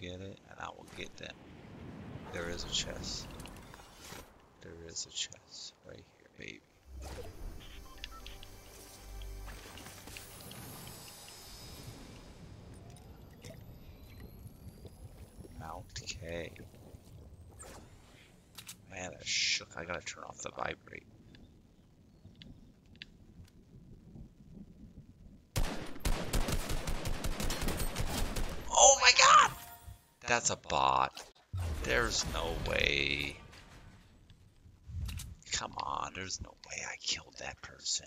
get it, and I will get them. There is a chest. There is a chest right here, baby. Mount K. Man, that shook. I gotta turn off the vibrate. That's a bot. There's no way. Come on, there's no way I killed that person.